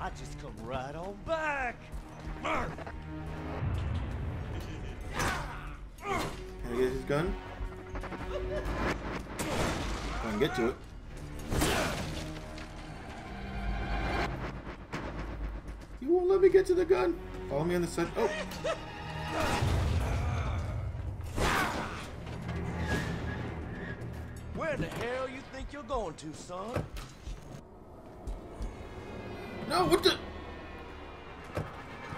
I just come right on back. Can I get his gun? I can get to it. You won't let me get to the gun. Follow me on the side. Oh, Where the hell you think you're going to, son? What the?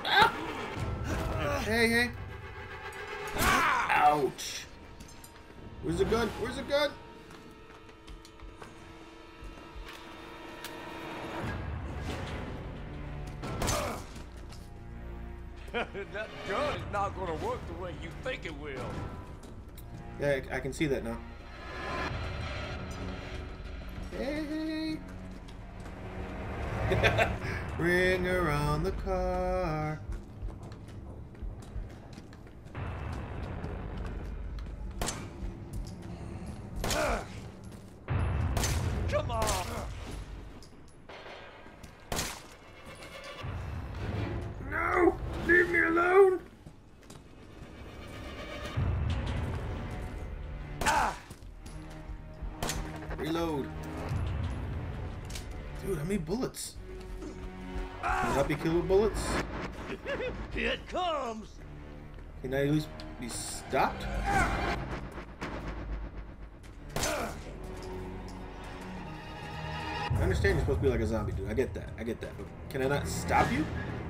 Ah! Hey, hey. Ouch. Where's the gun? Where's the gun? that gun is not gonna work the way you think it will. Yeah, I, I can see that now. Hey. Ring around the car. Come on! No! Leave me alone! Reload. Dude, how many bullets? Can that be killed with bullets? Here it comes! Can I at least be stopped? I understand you're supposed to be like a zombie, dude. I get that. I get that. But can I not stop you?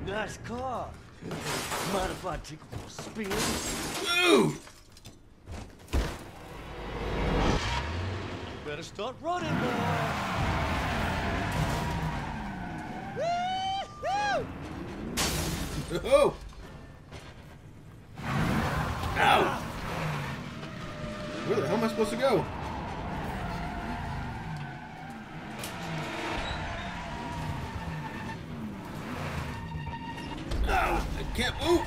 Nice car. Mind if I take a spin? Dude! Better start running, boy. Oh! Ow! Where the hell am I supposed to go? Ow! I can't move!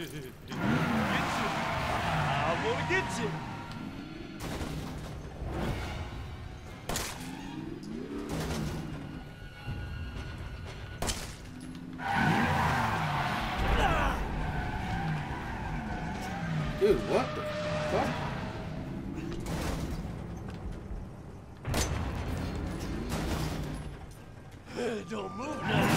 I'm gonna get you. Don't move now.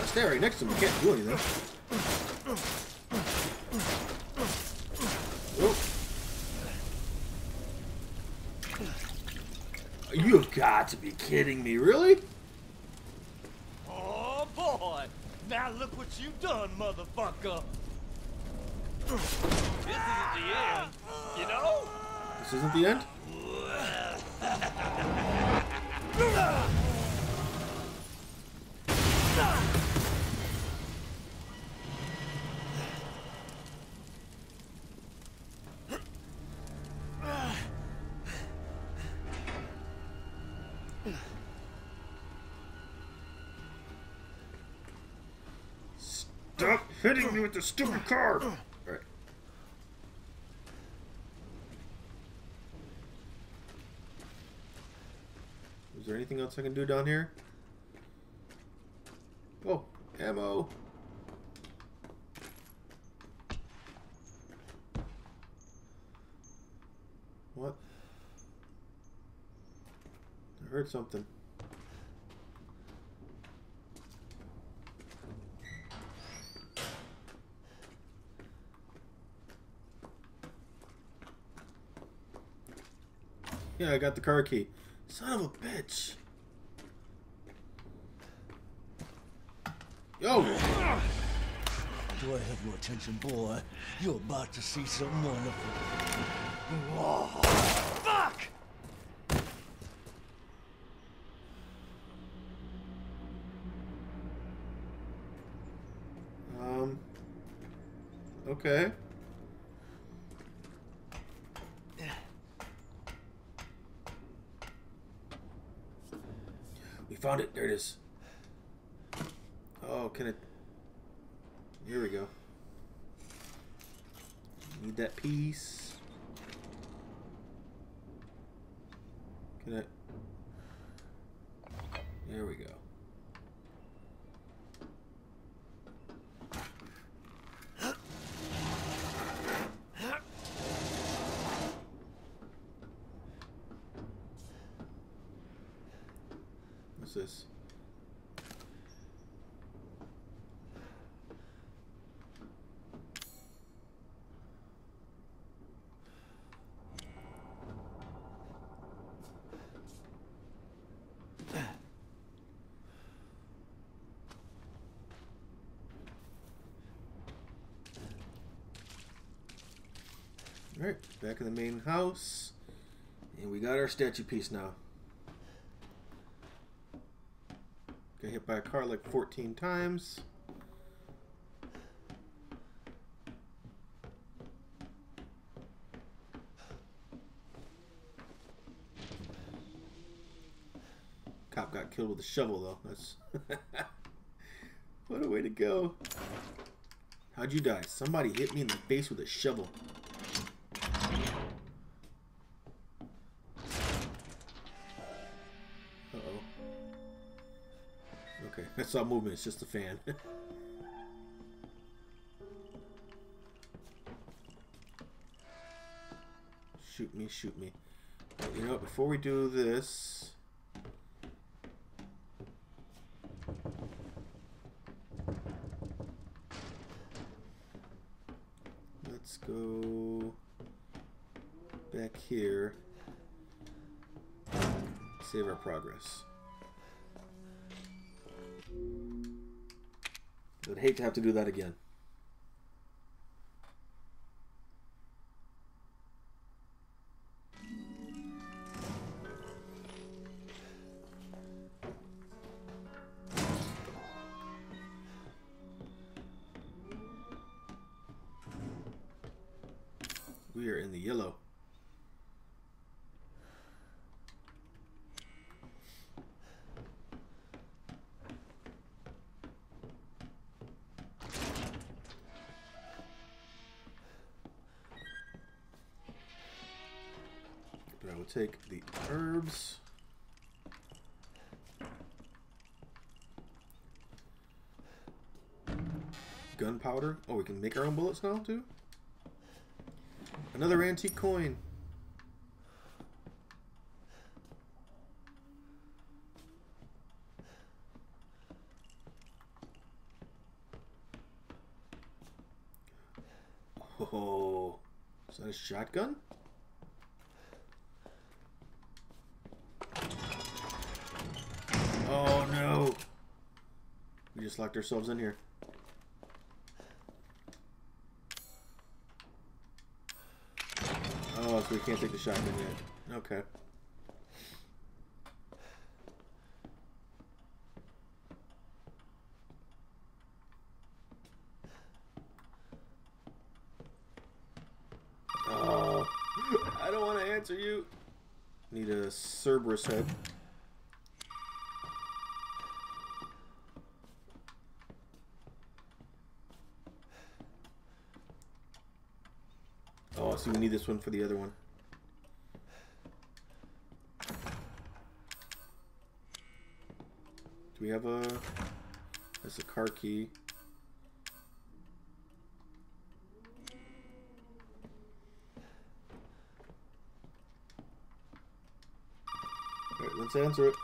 I stay right next to him. I can't do anything. Oh. You've got to be kidding me, really? Oh boy! Now look what you've done, motherfucker! This isn't the end, you know? This isn't the end? Stop hitting me with the stupid car! Is there anything else I can do down here? Oh, ammo. What? I heard something. Yeah, I got the car key. Son of a bitch. Yo! Do I have your attention, boy? You're about to see something wonderful. Fuck! Um. Okay. We found it. There it is. Oh, can it? Here we go. Need that piece. Can I? There we go. What's this? Back in the main house. And we got our statue piece now. Got hit by a car like 14 times. Cop got killed with a shovel though. That's what a way to go. How'd you die? Somebody hit me in the face with a shovel. Okay, I saw movement. It's just a fan. shoot me, shoot me. You know what? Before we do this... Let's go back here. Save our progress. I'd hate to have to do that again. We are in the yellow. I will take the herbs. Gunpowder. Oh, we can make our own bullets now, too? Another antique coin. Oh, is that a shotgun? Just locked ourselves in here. Oh, so we can't take the shotgun yet. Okay. Oh, I don't want to answer you. Need a Cerberus head. Oh, see, we need this one for the other one. Do we have a... That's a car key. Alright, let's answer it.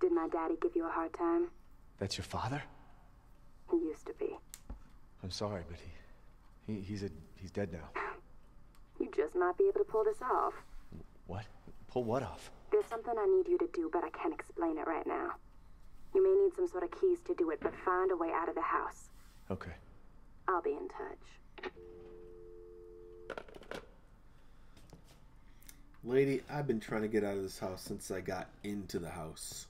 Did my daddy give you a hard time? That's your father? He used to be. I'm sorry, but he, he he's a he's dead now. You just might be able to pull this off. What? Pull what off? There's something I need you to do, but I can't explain it right now. You may need some sort of keys to do it, but find a way out of the house. Okay. I'll be in touch. Lady, I've been trying to get out of this house since I got into the house.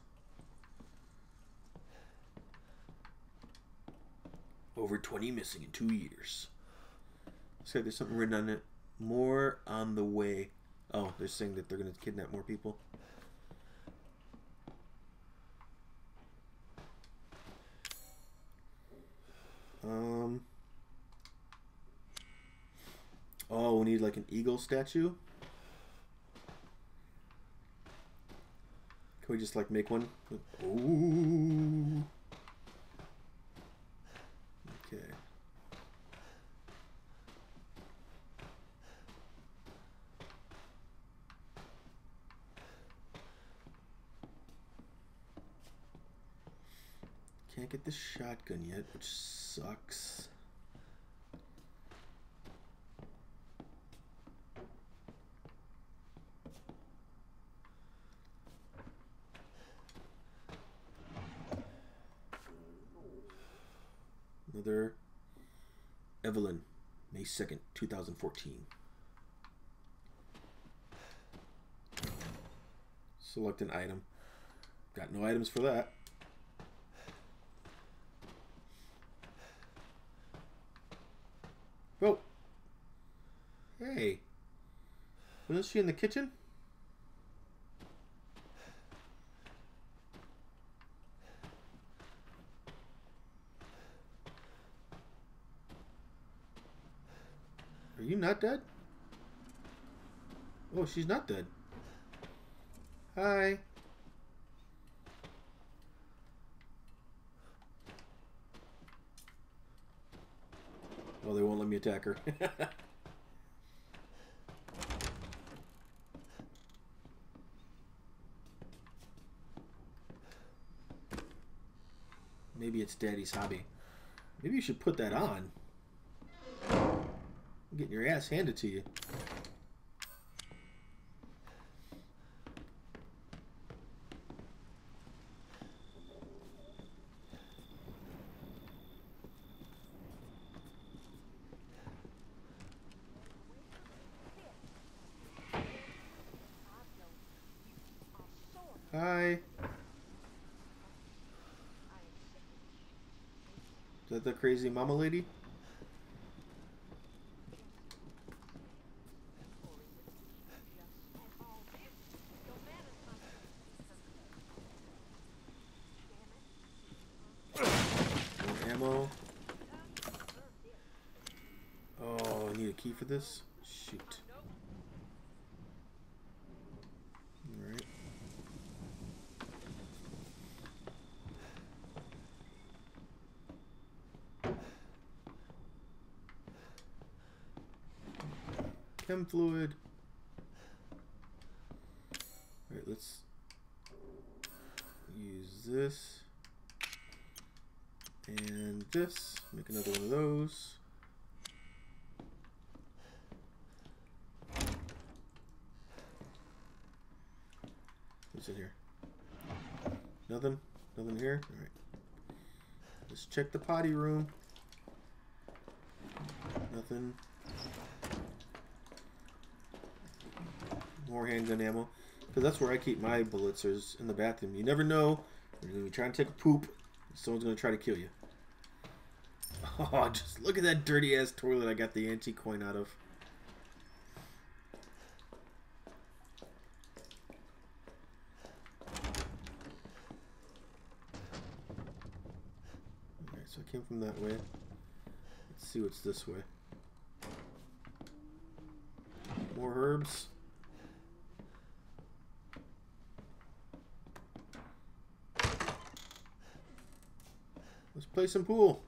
Over 20 missing in two years. Looks there's something it. More on the way. Oh, they're saying that they're going to kidnap more people. Um. Oh, we need like an eagle statue. Can we just like make one? Ooh. Okay. Can't get the shotgun yet, which sucks. Another Evelyn, May 2nd, 2014. Select an item. Got no items for that. Oh. Hey. Wasn't she in the kitchen? Are you not dead? Oh, she's not dead. Hi. Oh, they won't let me attack her. it's daddy's hobby. Maybe you should put that on. Getting your ass handed to you. Hi. Is that the crazy mama lady? More ammo. Oh, I need a key for this? Shoot. Alright. Chem fluid. Alright, let's use this and this. Make another one of those. What's in here? Nothing? Nothing here? Alright. Let's check the potty room. Nothing. More handgun ammo. Because that's where I keep my bullets, in the bathroom. You never know. You're going to be trying to take a poop. Someone's going to try to kill you. Oh, just look at that dirty ass toilet I got the antique coin out of. Alright, so I came from that way. Let's see what's this way. More herbs. Let's play some pool.